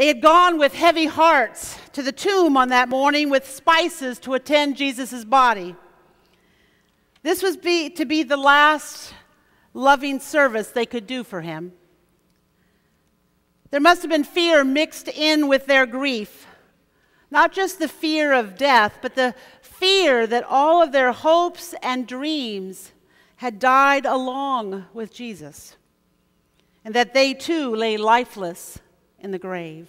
They had gone with heavy hearts to the tomb on that morning with spices to attend Jesus' body. This was be, to be the last loving service they could do for him. There must have been fear mixed in with their grief. Not just the fear of death, but the fear that all of their hopes and dreams had died along with Jesus, and that they too lay lifeless in the grave.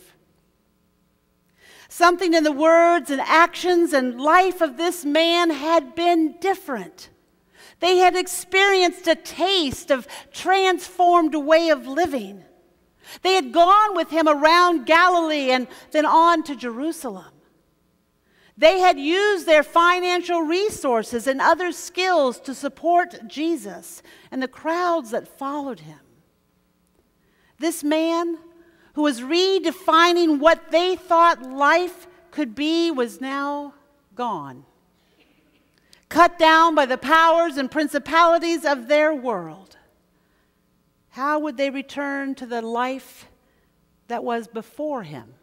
Something in the words and actions and life of this man had been different. They had experienced a taste of transformed way of living. They had gone with him around Galilee and then on to Jerusalem. They had used their financial resources and other skills to support Jesus and the crowds that followed him. This man, who was redefining what they thought life could be, was now gone cut down by the powers and principalities of their world, how would they return to the life that was before him?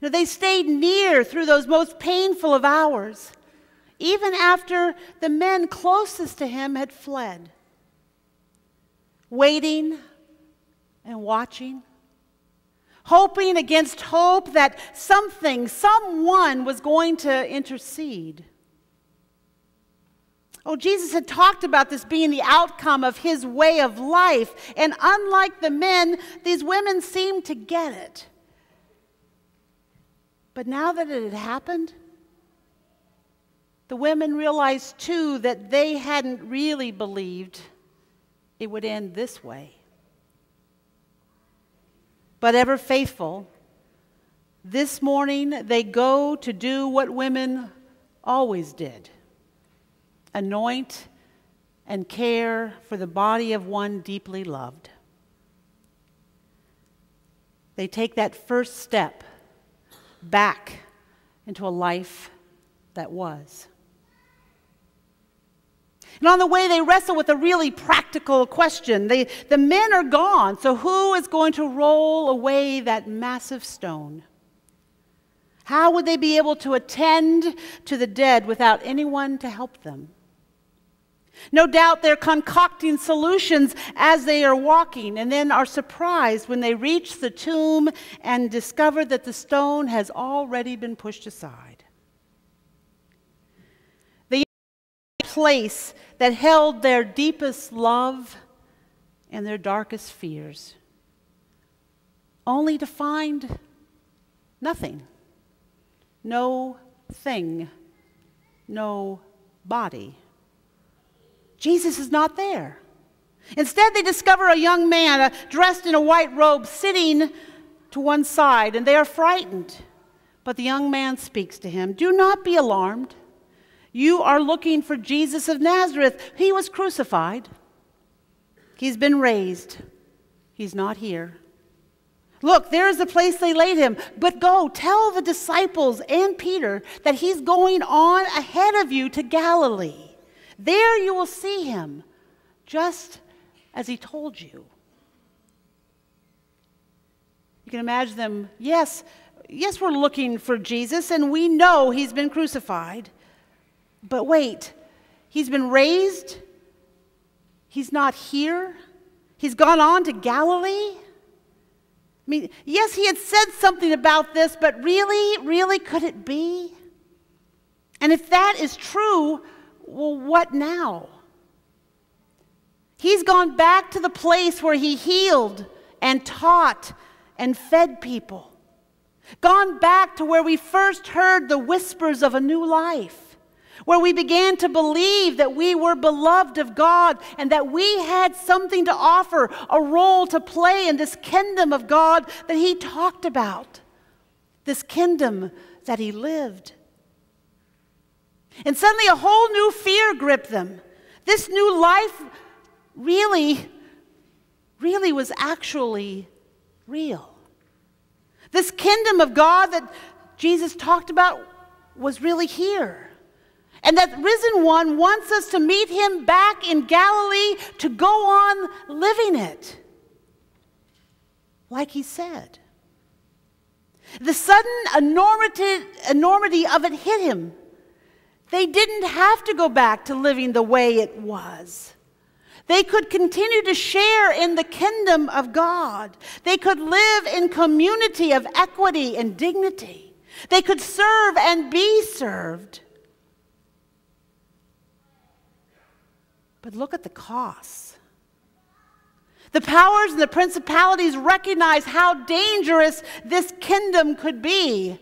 You know, they stayed near through those most painful of hours, even after the men closest to him had fled, waiting and watching hoping against hope that something, someone was going to intercede. Oh, Jesus had talked about this being the outcome of his way of life. And unlike the men, these women seemed to get it. But now that it had happened, the women realized too that they hadn't really believed it would end this way but ever faithful, this morning they go to do what women always did anoint and care for the body of one deeply loved. They take that first step back into a life that was. And on the way, they wrestle with a really practical question. They, the men are gone, so who is going to roll away that massive stone? How would they be able to attend to the dead without anyone to help them? No doubt they're concocting solutions as they are walking and then are surprised when they reach the tomb and discover that the stone has already been pushed aside. The place that held their deepest love and their darkest fears, only to find nothing, no thing, no body. Jesus is not there. Instead, they discover a young man uh, dressed in a white robe sitting to one side, and they are frightened. But the young man speaks to him Do not be alarmed. You are looking for Jesus of Nazareth. He was crucified, he's been raised. He's not here. Look, there is the place they laid him. But go, tell the disciples and Peter that he's going on ahead of you to Galilee. There you will see him, just as he told you. You can imagine them, yes, yes, we're looking for Jesus, and we know he's been crucified. But wait, he's been raised? He's not here? He's gone on to Galilee? I mean, yes, he had said something about this, but really, really, could it be? And if that is true, well, what now? He's gone back to the place where he healed and taught and fed people. Gone back to where we first heard the whispers of a new life where we began to believe that we were beloved of God and that we had something to offer, a role to play in this kingdom of God that He talked about, this kingdom that He lived. And suddenly a whole new fear gripped them. This new life really, really was actually real. This kingdom of God that Jesus talked about was really here. And that risen one wants us to meet him back in Galilee to go on living it. like he said. The sudden enormity, enormity of it hit him. They didn't have to go back to living the way it was. They could continue to share in the kingdom of God. They could live in community of equity and dignity. They could serve and be served. But look at the costs. The powers and the principalities recognize how dangerous this kingdom could be,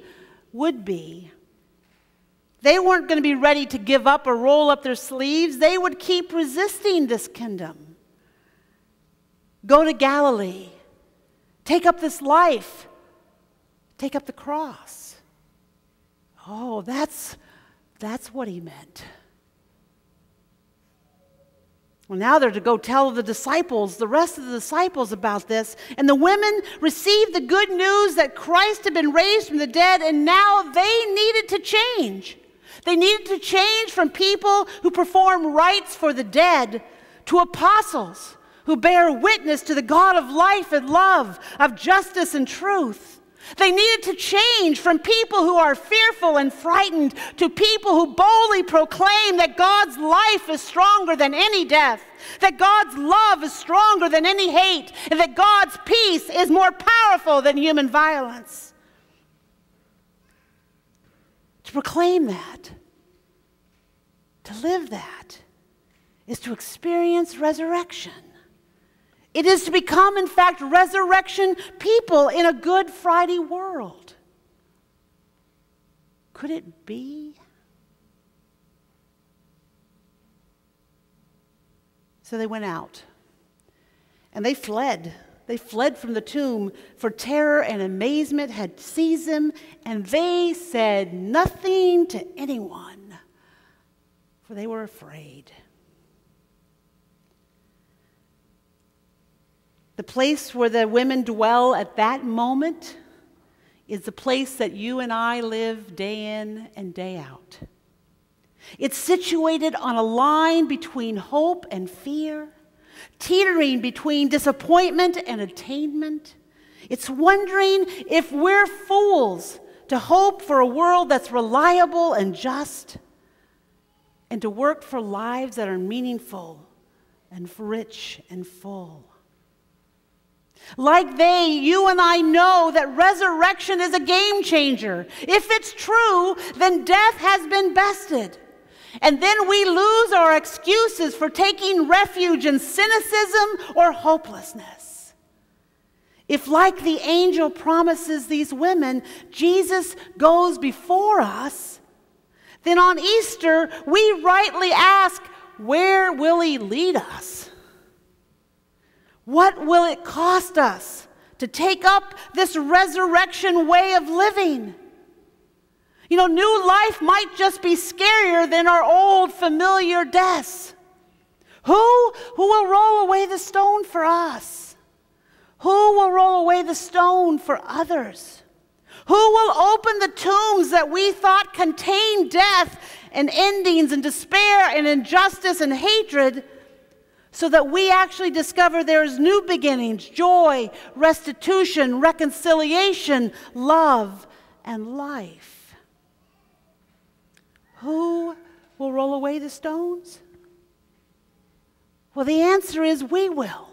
would be. They weren't going to be ready to give up or roll up their sleeves. They would keep resisting this kingdom. Go to Galilee. Take up this life. Take up the cross. Oh, that's, that's what he meant. Well, now they're to go tell the disciples, the rest of the disciples about this. And the women received the good news that Christ had been raised from the dead, and now they needed to change. They needed to change from people who perform rites for the dead to apostles who bear witness to the God of life and love, of justice and truth. They needed to change from people who are fearful and frightened to people who boldly proclaim that God's life is stronger than any death, that God's love is stronger than any hate, and that God's peace is more powerful than human violence. To proclaim that, to live that, is to experience resurrection. It is to become, in fact, resurrection people in a Good Friday world. Could it be? So they went out and they fled. They fled from the tomb, for terror and amazement had seized them, and they said nothing to anyone, for they were afraid. The place where the women dwell at that moment is the place that you and I live day in and day out. It's situated on a line between hope and fear, teetering between disappointment and attainment. It's wondering if we're fools to hope for a world that's reliable and just, and to work for lives that are meaningful and rich and full. Like they, you and I know that resurrection is a game changer. If it's true, then death has been bested. And then we lose our excuses for taking refuge in cynicism or hopelessness. If, like the angel promises these women, Jesus goes before us, then on Easter we rightly ask, where will he lead us? What will it cost us to take up this resurrection way of living? You know, new life might just be scarier than our old familiar deaths. Who, who will roll away the stone for us? Who will roll away the stone for others? Who will open the tombs that we thought contained death and endings and despair and injustice and hatred? So that we actually discover there's new beginnings, joy, restitution, reconciliation, love, and life. Who will roll away the stones? Well, the answer is we will.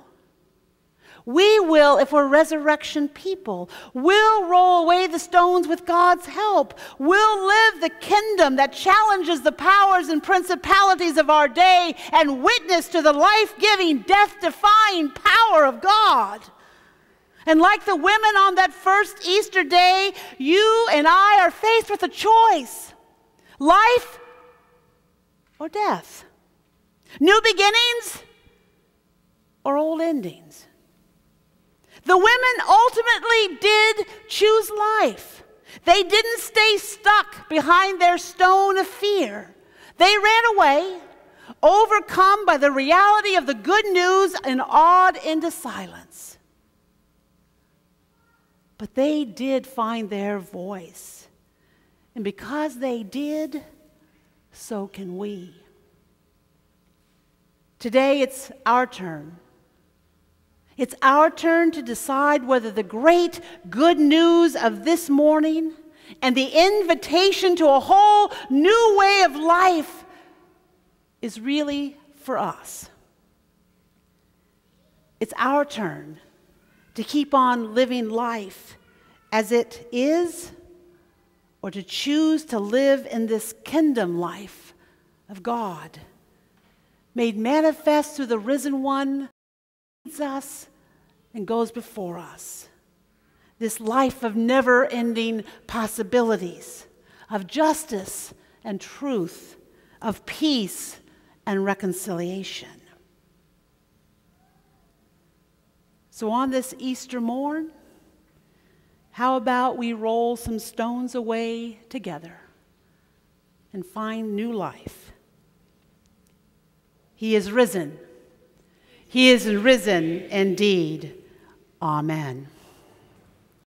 We will, if we're resurrection people, we'll roll away the stones with God's help. We'll live the kingdom that challenges the powers and principalities of our day and witness to the life giving, death defying power of God. And like the women on that first Easter day, you and I are faced with a choice life or death, new beginnings or old endings. The women ultimately did choose life. They didn't stay stuck behind their stone of fear. They ran away, overcome by the reality of the good news and awed into silence. But they did find their voice. And because they did, so can we. Today it's our turn It's our turn to decide whether the great good news of this morning and the invitation to a whole new way of life is really for us. It's our turn to keep on living life as it is or to choose to live in this kingdom life of God, made manifest through the risen one, leads us and goes before us. This life of never ending possibilities, of justice and truth, of peace and reconciliation. So, on this Easter morn, how about we roll some stones away together and find new life? He is risen. He is risen indeed. Amen.